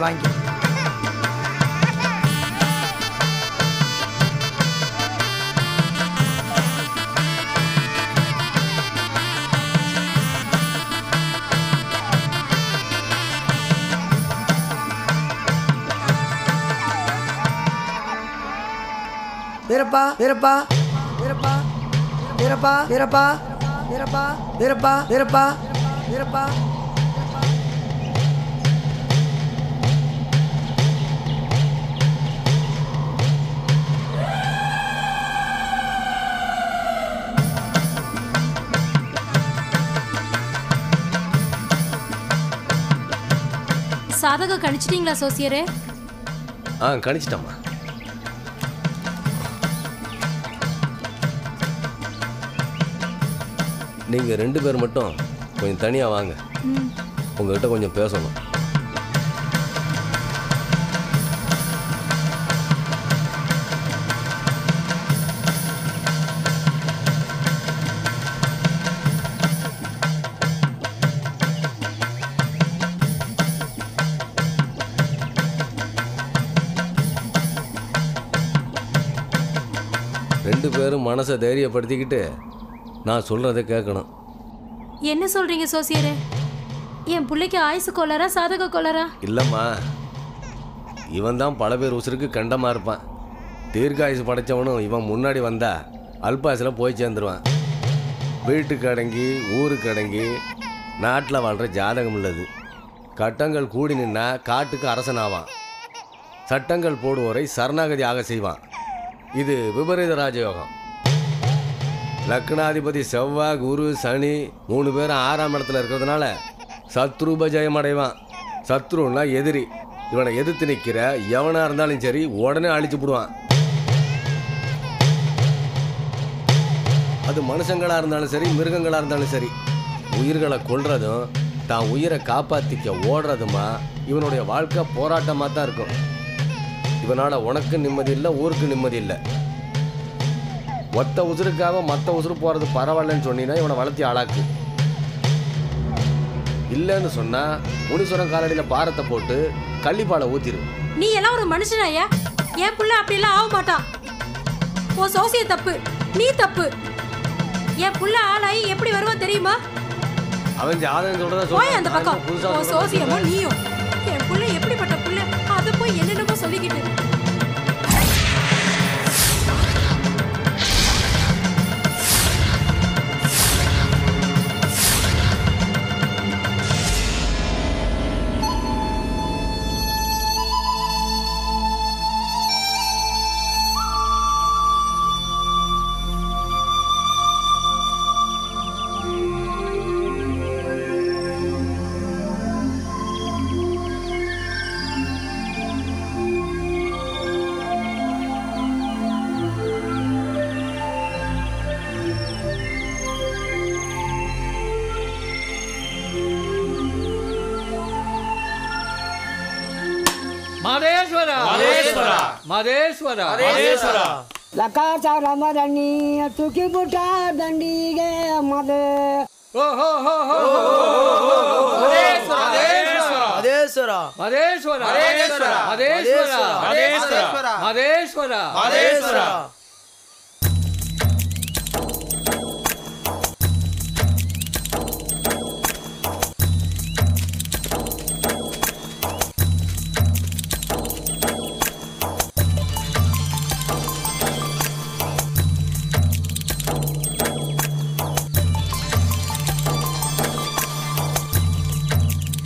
போய் வாங்கி. வீரப்பா வீரப்பா வீரப்பா வீரப்பா வீரப்பா வீரப்பா வீரப்பா வீரப்பா வீரப்பா. சாதகம் கணிச்சிட்டீங்களா சோசியரே? ஆ கணிச்சிட்டம்மா. நீங்கள் ரெண்டு பேர் மட்டும் கொஞ்சம் தனியாக வாங்க. உங்ககிட்ட கொஞ்சம் பேசணும். ரெண்டு பேரும் மனசை தைரியப்படுத்திக்கிட்டு நான் சொல்கிறத கேட்கணும். என்ன சொல்றீங்க சோசியரே? என் பிள்ளைக்கு ஆயுசு கொள்ளரா சாதக கொள்ளரா இல்லைம்மா. இவன் தான் பல பேர் உசுருக்கு கண்டமாக இருப்பான். தீர்க்காயுசு படைச்சவனும் இவன் முன்னாடி வந்தா அல்பாயுசில் போய் சேர்ந்துருவான். வீட்டுக்கு அடங்கி ஊருக்கு அடங்கி நாட்டில் வாழ்கிற ஜாதகம் உள்ளது. கட்டங்கள் கூடி நின்னா காட்டுக்கு அரசனாவான். சட்டங்கள் போடுவோரை சரணாகதி ஆக செய்வான். இது விபரீத ராஜயோகம். லக்னாதிபதி செவ்வாய் குரு சனி மூணு பேரும் ஆறாம் இடத்துல இருக்கிறதுனால சத்ருப ஜெயம் அடைவான். சத்ருன்னா எதிரி. இவனை எதிர்த்து நிற்கிற எவனாக இருந்தாலும் சரி உடனே அழிச்சு போடுவான். அது மனுஷங்களாக இருந்தாலும் சரி மிருகங்களாக இருந்தாலும் சரி உயிர்களை கொள்றதும் தான் உயிரை காப்பாற்றிக்க ஓடுறதுமா இவனுடைய வாழ்க்கை போராட்டமாக தான் இருக்கும். இவனால உனக்கு நிம்மதி இல்லை ஊருக்கு நிம்மதி இல்லை. ஒத்த உசுருக்காக மற்ற உசுறு போறது பரவாயில்லன்னு சொன்னீங்கன்னா இவனை வளர்த்தி ஆளாக்கு. இல்லைன்னு சொன்னா முனீஸ்வரன் காலடியில பாரத்தை போட்டு கள்ளிப்பாலை ஊத்திரு. நீ எல்லாம் ஒரு மனுஷனாயா என் புள்ள அப்படியெல்லாம் ஆக மாட்டான் உன் சோசிய தப்பு நீ தப்பு. என் புள்ள ஆளாயி எப்படி வருவான் தெரியுமா? அவன் ஜாதகம் சொல்றதா போய் அந்த பக்கம். சோசியமும் சொல்றேன். நீயும். ಮಹದೇಶ್ವರ ಮಹದೇಶ್ವರ ಲಕಾಚ ರಮರಣಿ ತುಕಿ ಪುಟ ದಂಡಿಗೆ ಮದೆ ಓಹೋ ಹೋ ಹೋ ಮಹದೇಶ್ವರ ಮಹದೇಶ್ವರ ಮಹದೇಶ್ವರ ಮಹದೇಶ್ವರ ಮಹದೇಶ್ವರ ಮಹದೇಶ್ವರ ಮಹದೇಶ್ವರ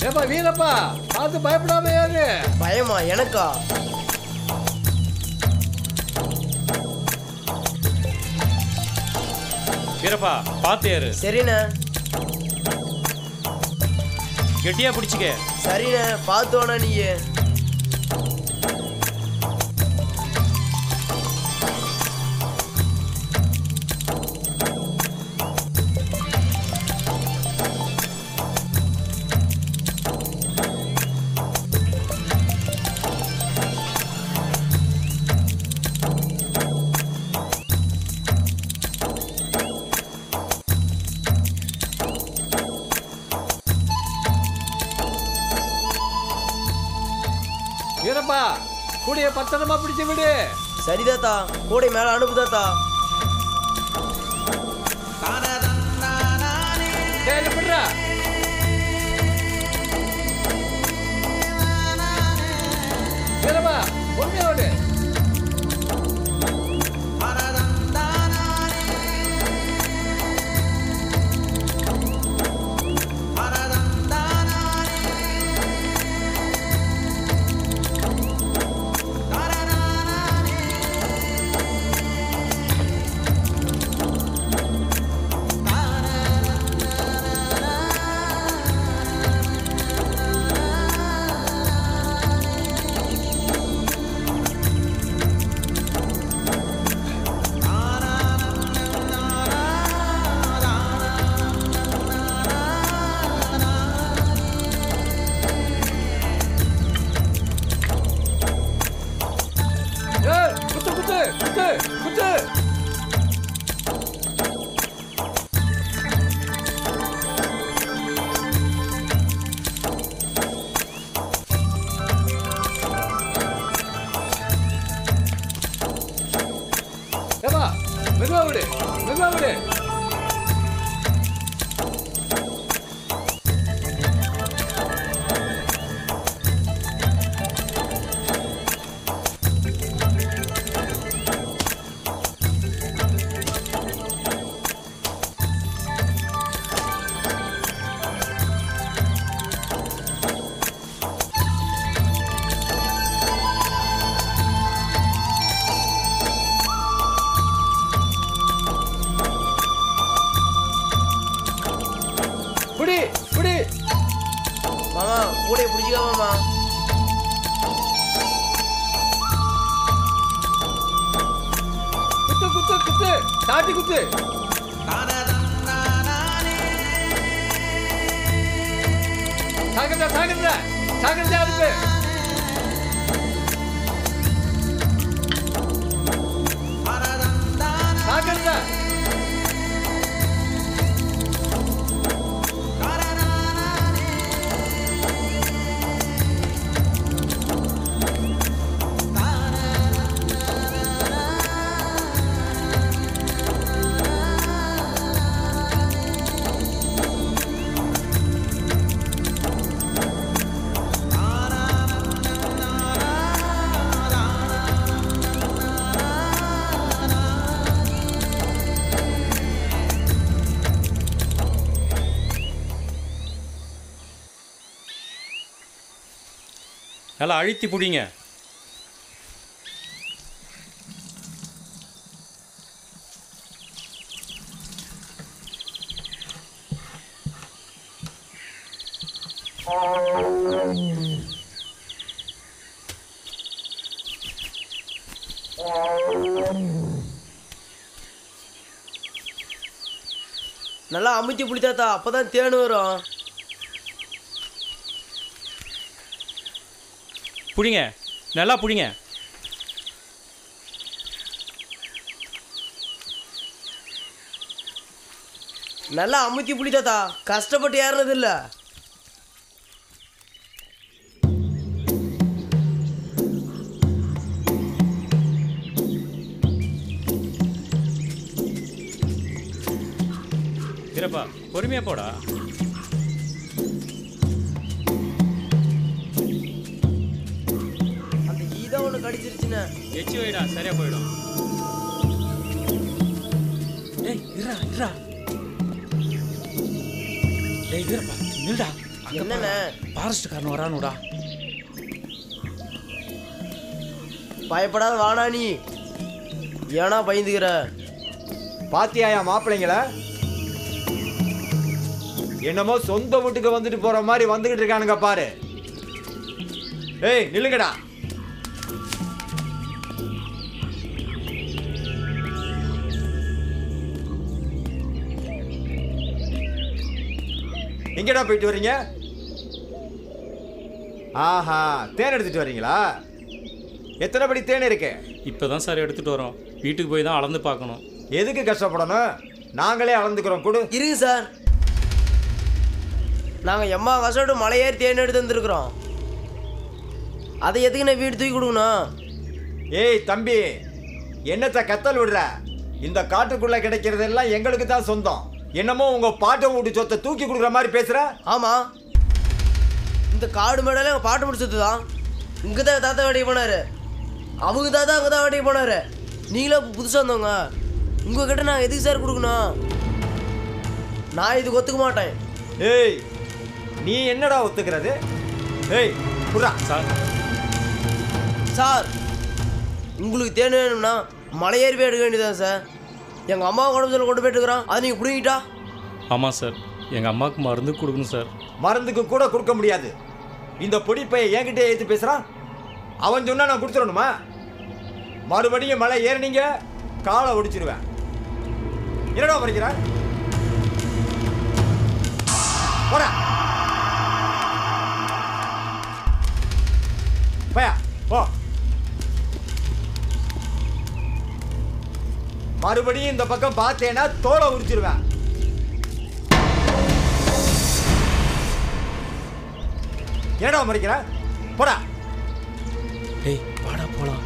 ஏப்பா வீரப்பா பார்த்து பயப்படாம ஏறு. பயமா எனக்கா? வீரப்பா பார்த்து ஏறு. சரிண்ணே. கெட்டியா பிடிச்சிக்க. சரிண்ணே பார்த்தோண்ணா நீயே. பத்திரமா பிடிச்சு விடு. சரிதாத்தா கூடை மேல அனுப்புதாத்தா. சரி விடுறா ஒண்ணு ஒண்ணு ஏப்பா மெதுவா விடு மெதுவா விடு. 자금자 자금자 자금자 아들 நல்லா அழுத்தி பிடிங்க நல்லா அமுத்தி பிடித்தாத்தா அப்பதான் தேன் வரும். பிடிங்க. நல்லா பிடிங்க. நல்லா அமுத்தி பிடித்தாத்தா கஷ்டப்பட்டு ஏறினது இல்ல பொறுமையா போடா. கடிச்சிருச்சுண்ணே எச்சி வைடா சரியா போயிடும். ஏய் இருடா இருடா. ஏய் வீரப்பா நில்டா என்னண்ணே? ஃபாரஸ்ட் காரன் வரானுடா. பயப்படாத வாடா நீ. ஏனா பயந்துக்கிற? பாத்தியாயா மாப்பிள்ளைங்கள? என்னமோ சொந்த வீட்டுக்கு வந்துட்டு போற மாதிரி வந்துகிட்டு இருக்கானுங்க பாரு. ஏய் நில்லுங்கடா. எங்கடா போயிட்டு வர்றீங்க ஆஹா தேன் எடுத்துட்டு வர்றீங்களா எத்தனை படி தேன் இருக்கு? இப்போ தான் சார் எடுத்துகிட்டு வரோம். வீட்டுக்கு போய் தான் அளந்து பார்க்கணும். எதுக்கு கஷ்டப்படணும்? நாங்களே அளந்துக்கிறோம் கொடு. இருங்க சார். நாங்கள் எம்மா கஷ்டப்பட்டு மலையேறி தேன் எடுத்து வந்திருக்கிறோம். அதை எதுக்கு நான் வீடு தூக்கி கொடுக்கணும்? ஏய் தம்பி என்னத்த கத்தல் விடுற? இந்த காட்டுக்குள்ள கிடைக்கிறதெல்லாம் எங்களுக்கு தான் சொந்தம். என்னமோ உங்க பாட்டை வீட்டு சொத்தை தூக்கி கொடுக்குற மாதிரி பேசுற? ஆமாம் இந்த காடு மேடல எங்கள் பாட்டு முடிச்சது தான் இங்கே தான் தாத்தா வேட்டைக்கு போனார். அவங்க தாத்தா அங்கே தான் வேட்டைக்கு போனார். நீங்களே புதுசாக வந்தவங்க. உங்ககிட்ட நான் எதுக்கு சார் கொடுக்கணும்? நான் இதுக்கு ஒத்துக்க மாட்டேன். ஏய் நீ என்னடா ஒத்துக்கிறது? ஏய் புறா சார் சார் உங்களுக்கு தேன் வேணும்னா மலையேறி எடுக்க வேண்டியதான் சார் எங்கள் அம்மா உடம்புல கொண்டு போயிட்டு இருக்கிறான் அதை நீங்கள் பிடிங்கிட்டா? ஆமாம் சார். எங்கள் அம்மாவுக்கு மருந்து கொடுக்கணும் சார். மருந்துக்கு கூட கொடுக்க முடியாது. இந்த பொடிப்பைய என்கிட்ட ஏத்து பேசுறான்? அவன் சொன்னா நான் கொடுத்துடணுமா? மறுபடியும் மலை ஏறினீங்க காலை ஒடிச்சிருவேன். என்னடா பறிக்கிற போடா. பயா போ. மறுபடியும் இந்த பக்கம் பார்த்தேன்னா தோலை உரிச்சிருவேன். ஏடா மறைக்கிற? போடா. டேய் வாடா போலாம்.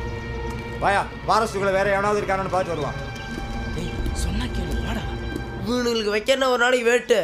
வாயா வாரசுக்குள்ள வேற எவனாவது இருக்கானு பார்த்து வருவான். டேய் சொன்னா கேளு வாடா. இவனுங்களுக்கு வைக்கிறன ஒரு நாளைக்கு வேட்டு.